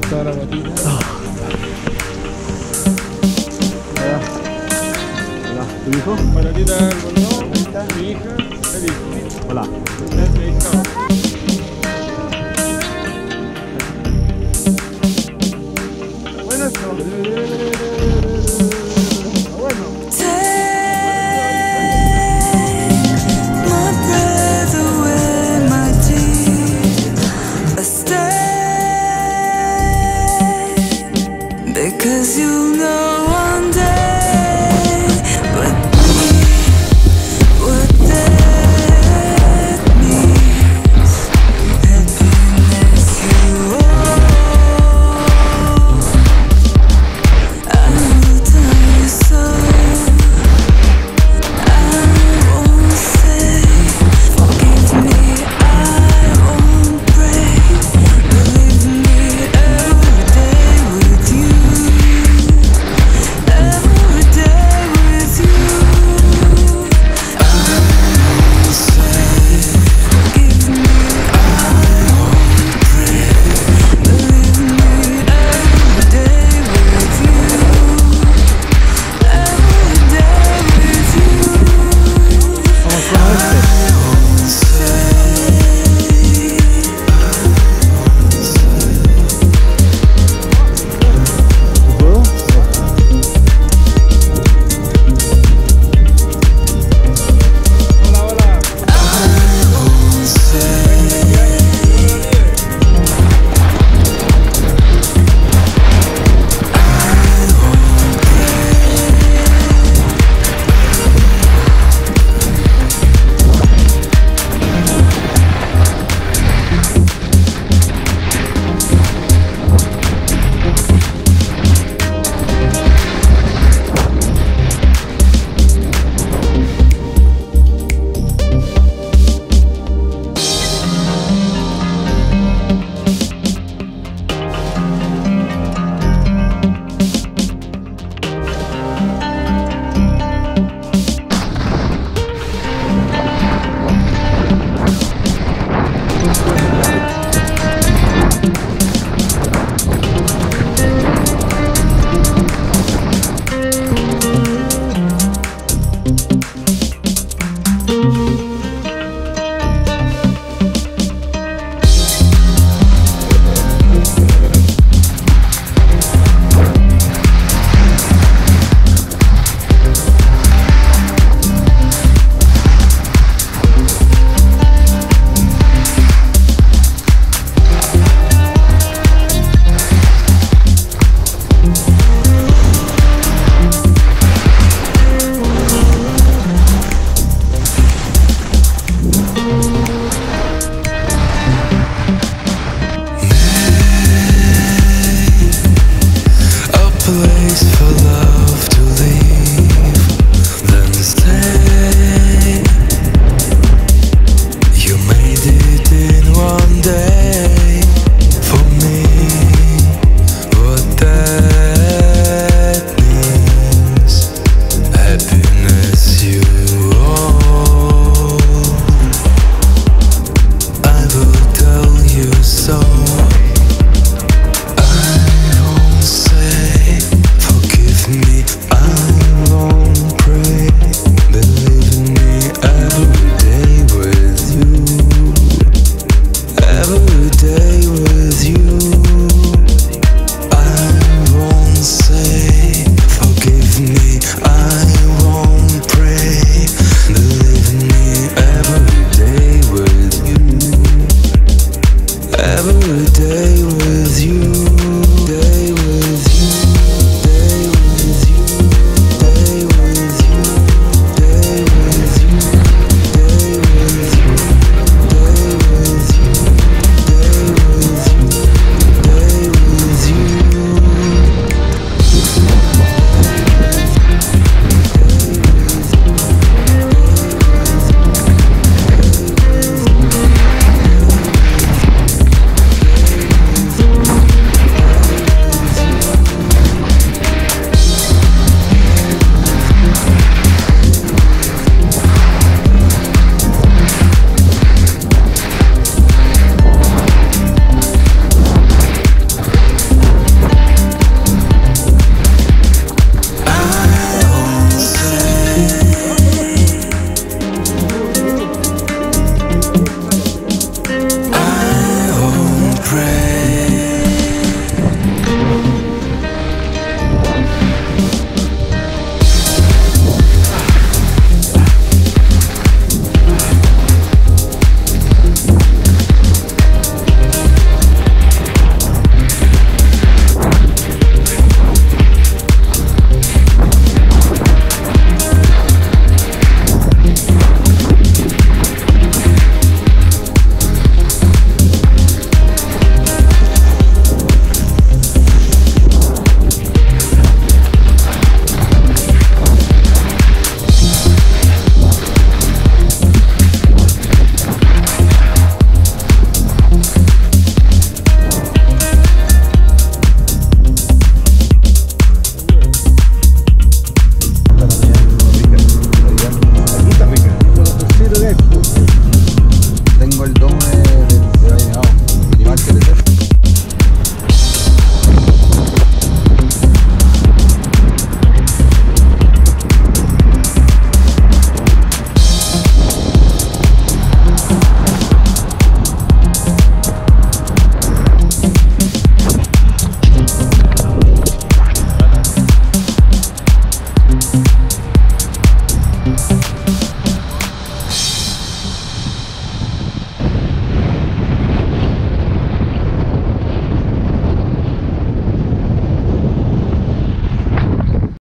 Hola, ¿tu hijo? Para ti dar no, mi hija, Edith. Hola. Bueno because you know